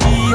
be